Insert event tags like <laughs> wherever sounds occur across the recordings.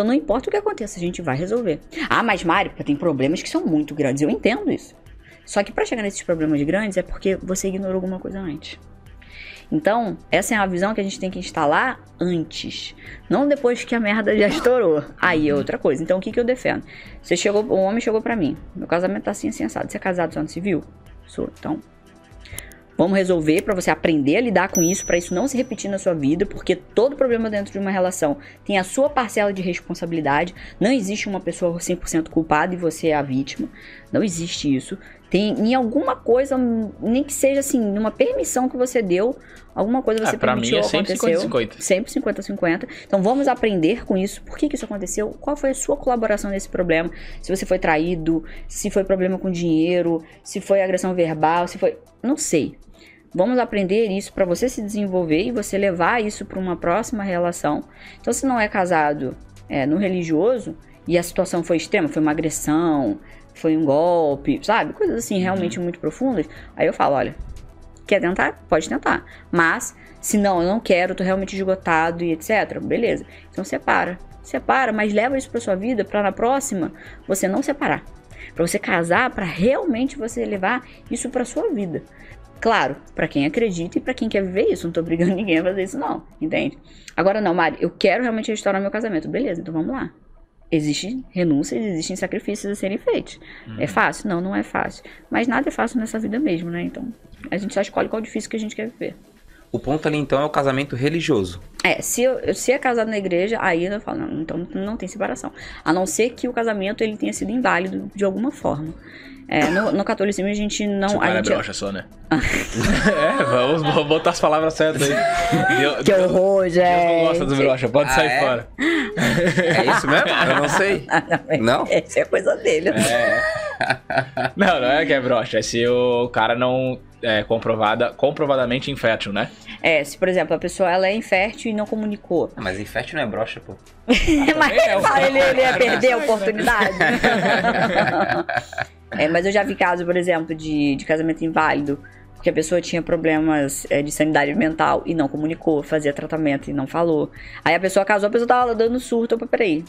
Então não importa o que aconteça, a gente vai resolver. Ah, mas Mário, tem problemas que são muito grandes. Eu entendo isso. Só que para chegar nesses problemas grandes é porque você ignorou alguma coisa antes. Então, essa é uma visão que a gente tem que instalar antes. Não depois que a merda já estourou. Aí é outra coisa. Então, o que, que eu defendo? Você chegou, o homem chegou para mim. Meu casamento tá assim, assim, assado. Você é casado só no civil? Sou. Então, Vamos resolver para você aprender a lidar com isso, para isso não se repetir na sua vida, porque todo problema dentro de uma relação tem a sua parcela de responsabilidade. Não existe uma pessoa 100% culpada e você é a vítima. Não existe isso. Tem em alguma coisa, nem que seja assim, numa permissão que você deu, alguma coisa você pra permitiu mim é sempre aconteceu. 50-50. Sempre 50-50. Então vamos aprender com isso. Por que, que isso aconteceu? Qual foi a sua colaboração nesse problema? Se você foi traído, se foi problema com dinheiro, se foi agressão verbal, se foi. Não sei. Vamos aprender isso para você se desenvolver e você levar isso para uma próxima relação. Então, se não é casado é, no religioso e a situação foi extrema, foi uma agressão, foi um golpe, sabe? Coisas assim realmente uhum. muito profundas. Aí eu falo, olha, quer tentar? Pode tentar. Mas, se não, eu não quero, tô realmente esgotado e etc. Beleza. Então separa. Separa, mas leva isso pra sua vida para na próxima você não separar. Para você casar, para realmente você levar isso para sua vida. Claro, para quem acredita e para quem quer viver isso. Não tô brigando <laughs> ninguém a fazer isso, não. Entende? Agora, não, Mari, eu quero realmente restaurar meu casamento. Beleza, então vamos lá. Existem renúncias, existem sacrifícios a serem feitos. Uhum. É fácil? Não, não é fácil. Mas nada é fácil nessa vida mesmo, né? Então, a gente só escolhe qual difícil que a gente quer viver. O ponto ali, então, é o casamento religioso. É, se, eu, se é casado na igreja, aí eu falo, não, então não tem separação. A não ser que o casamento ele tenha sido inválido de alguma forma. É, no, no, catolicismo a gente não. Tipo, a gente... é broxa só, né? <laughs> é, vamos, vamos, botar as palavras certas aí. Deus, que horror, gente. Deus não gosta dos brocha, pode ah, sair é? fora. É isso mesmo? Eu não sei. <laughs> Não? Essa é coisa dele. É. <laughs> Não, não é que é broxa, é se o cara não é comprovada, comprovadamente infértil, né? É, se por exemplo a pessoa ela é infértil e não comunicou. Mas infértil não é broxa, pô. <laughs> mas é, ele, ele ia perder a <laughs> oportunidade. É, mas eu já vi caso, por exemplo, de, de casamento inválido, porque a pessoa tinha problemas é, de sanidade mental e não comunicou, fazia tratamento e não falou. Aí a pessoa casou, a pessoa tava dando surto, opa, peraí.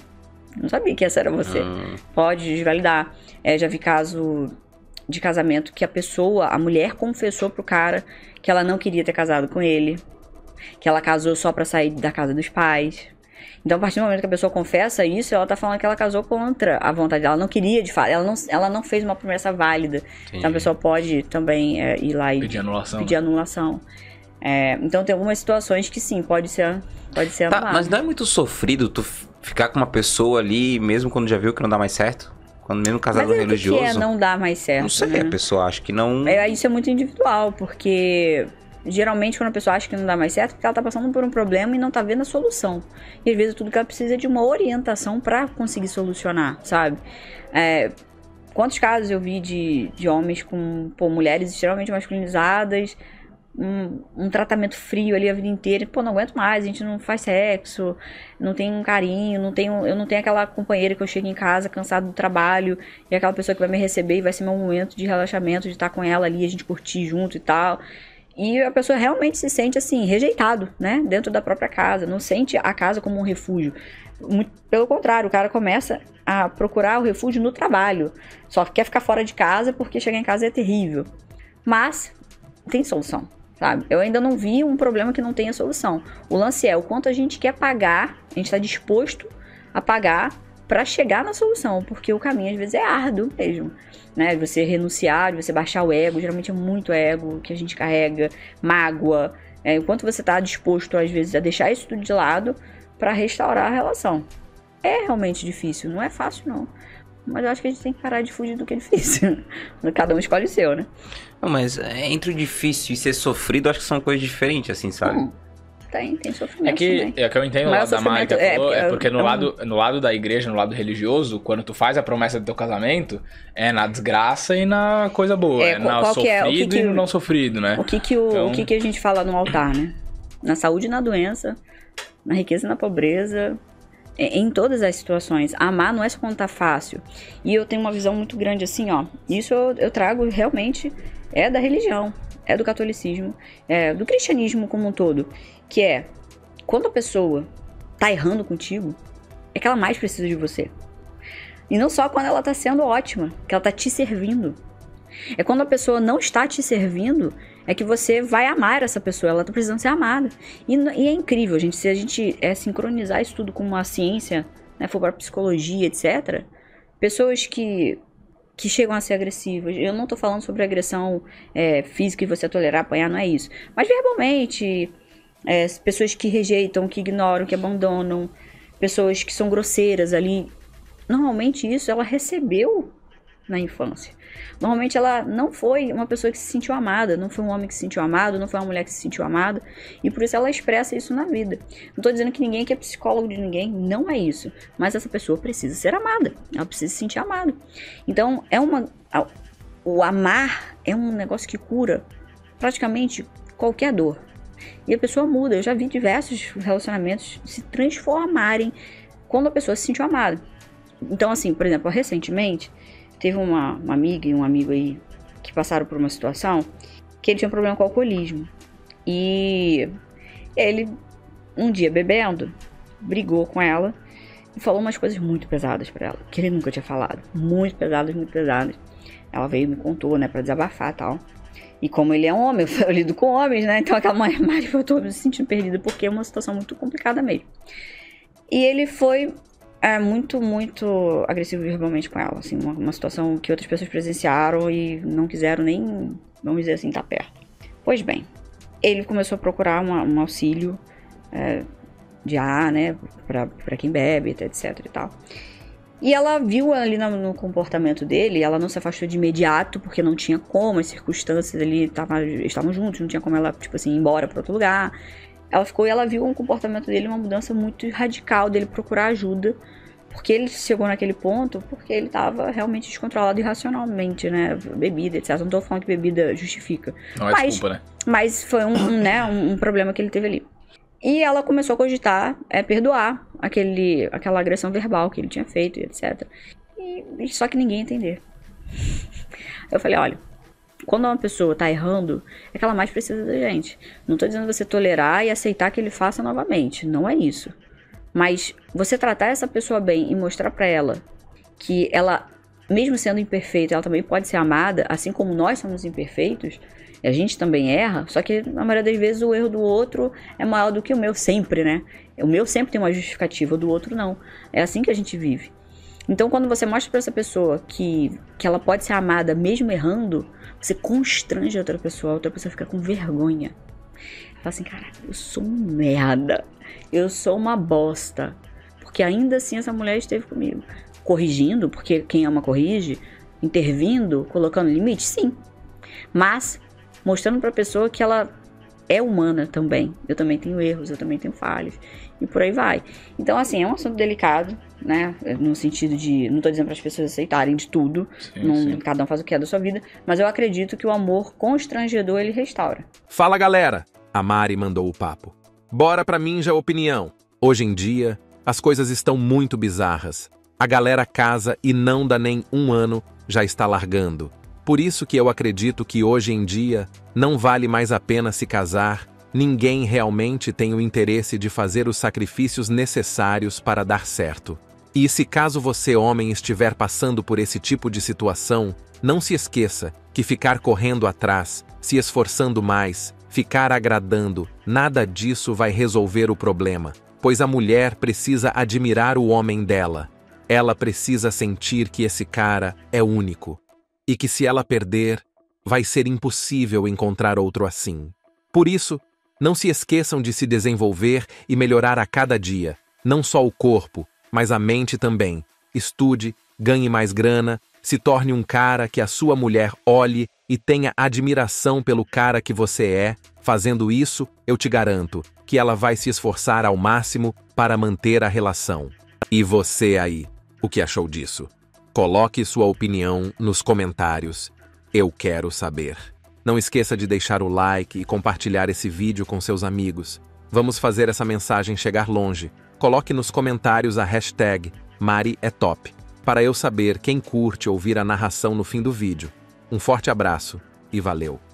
Não sabia que essa era você. Hum. Pode desvalidar. É, já vi caso de casamento que a pessoa, a mulher confessou pro cara que ela não queria ter casado com ele. Que ela casou só pra sair da casa dos pais. Então, a partir do momento que a pessoa confessa isso, ela tá falando que ela casou contra a vontade dela. Ela não queria, de fato. Ela não, ela não fez uma promessa válida. Entendi. Então, a pessoa pode também é, ir lá e pedir anulação. Pedir anulação. É, então, tem algumas situações que sim, pode ser, pode ser tá, Mas não é muito sofrido tu ficar com uma pessoa ali, mesmo quando já viu que não dá mais certo? Quando mesmo casado Mas religioso. Que é não dá mais certo. Não sei, né? a pessoa acha que não. É, isso é muito individual, porque Geralmente, quando a pessoa acha que não dá mais certo, é porque ela tá passando por um problema e não tá vendo a solução. E às vezes tudo que ela precisa é de uma orientação para conseguir solucionar, sabe? É, quantos casos eu vi de, de homens com pô, mulheres extremamente masculinizadas, um, um, tratamento frio ali a vida inteira. Pô, não aguento mais, a gente não faz sexo, não tem um carinho, não tenho, eu não tenho aquela companheira que eu chego em casa cansado do trabalho e aquela pessoa que vai me receber e vai ser meu momento de relaxamento, de estar com ela ali, a gente curtir junto e tal. E a pessoa realmente se sente assim, rejeitado, né? Dentro da própria casa, não sente a casa como um refúgio. Muito, pelo contrário, o cara começa a procurar o refúgio no trabalho. Só quer ficar fora de casa porque chegar em casa é terrível. Mas tem solução, sabe? Eu ainda não vi um problema que não tenha solução. O lance é o quanto a gente quer pagar, a gente está disposto a pagar para chegar na solução, porque o caminho às vezes é árduo mesmo né? Você renunciar, você baixar o ego, geralmente é muito ego que a gente carrega, mágoa. É, o quanto você está disposto, às vezes, a deixar isso tudo de lado para restaurar a relação. É realmente difícil, não é fácil, não. Mas eu acho que a gente tem que parar de fugir do que é difícil. <laughs> Cada um escolhe o seu, né? Não, mas é, entre o difícil e ser sofrido, acho que são coisas diferentes, assim, sabe? Hum. Tem, tem sofrimento. É que, também. é que eu entendo o lado da Mari é, falou, é, porque no, é lado, no lado da igreja, no lado religioso, quando tu faz a promessa do teu casamento, é na desgraça e na coisa boa. É, é na sofrido é? que que, e no não sofrido, né? O que que, o, então... o que que a gente fala no altar, né? Na saúde e na doença, na riqueza e na pobreza, em todas as situações. Amar não é só quando tá fácil. E eu tenho uma visão muito grande assim, ó. Isso eu, eu trago realmente é da religião, é do catolicismo, é do cristianismo como um todo que é quando a pessoa tá errando contigo, é que ela mais precisa de você. E não só quando ela tá sendo ótima, que ela tá te servindo. É quando a pessoa não está te servindo, é que você vai amar essa pessoa, ela tá precisando ser amada. E, e é incrível, gente, se a gente é, sincronizar isso tudo com uma ciência, né, for para psicologia, etc. Pessoas que que chegam a ser agressivas. Eu não tô falando sobre agressão é, física e você tolerar, apanhar, não é isso. Mas verbalmente, é, pessoas que rejeitam, que ignoram, que abandonam, pessoas que são grosseiras ali. Normalmente isso ela recebeu na infância. Normalmente ela não foi uma pessoa que se sentiu amada, não foi um homem que se sentiu amado, não foi uma mulher que se sentiu amada, e por isso ela expressa isso na vida. Não tô dizendo que ninguém que é psicólogo de ninguém, não é isso, mas essa pessoa precisa ser amada, ela precisa se sentir amada. Então, é uma o amar é um negócio que cura praticamente qualquer dor. E a pessoa muda. Eu já vi diversos relacionamentos se transformarem quando a pessoa se sentiu amada. Então, assim, por exemplo, recentemente, teve uma, uma amiga e um amigo aí que passaram por uma situação que ele tinha um problema com o alcoolismo. E ele, um dia bebendo, brigou com ela e falou umas coisas muito pesadas para ela, que ele nunca tinha falado. Muito pesadas, muito pesadas. Ela veio e me contou, né, pra desabafar e tal. E como ele é homem, <laughs> eu lido com homens, né? Então aquela mãe <laughs> Mari eu tô me sentindo perdida porque é uma situação muito complicada mesmo. E ele foi é muito, muito agressivo verbalmente com ela, assim, uma, uma, situação que outras pessoas presenciaram e não quiseram nem, vamos dizer assim, estar tá perto. Pois bem, ele começou a procurar uma, um auxílio é, de ar, né, pra, pra quem bebe, etc e tal. E ela viu ali no, no, comportamento dele, ela não se afastou de imediato, porque não tinha como, as circunstâncias ali tava, estavam juntos, não tinha como ela, tipo assim, ir embora para outro lugar. Ela ficou e ela viu um comportamento dele, uma mudança muito radical dele procurar ajuda. Porque ele chegou naquele ponto porque ele estava realmente descontrolado irracionalmente, né? Bebida, etc. Não tô falando que bebida justifica. Não é mas, desculpa, né? Mas foi um, um né, um, um, problema que ele teve ali. E ela começou a cogitar é, perdoar aquele, aquela agressão verbal que ele tinha feito e etc. E, só que ninguém ia entender. Eu falei, olha, quando uma pessoa tá errando, é que ela mais precisa da gente. Não tô dizendo você tolerar e aceitar que ele faça novamente. Não é isso. Mas você tratar essa pessoa bem e mostrar para ela que ela, mesmo sendo imperfeita, ela também pode ser amada, assim como nós somos imperfeitos, a gente também erra, só que na maioria das vezes o erro do outro é maior do que o meu sempre, né? O meu sempre tem uma justificativa, o do outro não. É assim que a gente vive. Então, quando você mostra para essa pessoa que, que ela pode ser amada mesmo errando, você constrange a outra pessoa, a outra pessoa fica com vergonha. Fala assim, cara, eu sou um merda, eu sou uma bosta. Porque ainda assim essa mulher esteve comigo. Corrigindo, porque quem ama corrige, intervindo, colocando limite, sim. Mas mostrando para a pessoa que ela é humana também. Eu também tenho erros, eu também tenho falhas e por aí vai. Então, assim, é um assunto delicado, né? No sentido de. Não tô dizendo para as pessoas aceitarem de tudo, sim, não, sim. cada um faz o que é da sua vida, mas eu acredito que o amor constrangedor ele restaura. Fala galera! A Mari mandou o papo. Bora pra Minja Opinião. Hoje em dia, as coisas estão muito bizarras. A galera casa e não dá nem um ano, já está largando. Por isso que eu acredito que hoje em dia não vale mais a pena se casar, ninguém realmente tem o interesse de fazer os sacrifícios necessários para dar certo. E se caso você, homem, estiver passando por esse tipo de situação, não se esqueça que ficar correndo atrás, se esforçando mais, ficar agradando, nada disso vai resolver o problema, pois a mulher precisa admirar o homem dela. Ela precisa sentir que esse cara é único e que se ela perder, vai ser impossível encontrar outro assim. Por isso, não se esqueçam de se desenvolver e melhorar a cada dia, não só o corpo, mas a mente também. Estude, ganhe mais grana, se torne um cara que a sua mulher olhe e tenha admiração pelo cara que você é. Fazendo isso, eu te garanto que ela vai se esforçar ao máximo para manter a relação. E você aí, o que achou disso? Coloque sua opinião nos comentários. Eu quero saber. Não esqueça de deixar o like e compartilhar esse vídeo com seus amigos. Vamos fazer essa mensagem chegar longe. Coloque nos comentários a hashtag MariEtop para eu saber quem curte ouvir a narração no fim do vídeo. Um forte abraço e valeu!